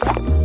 Bye.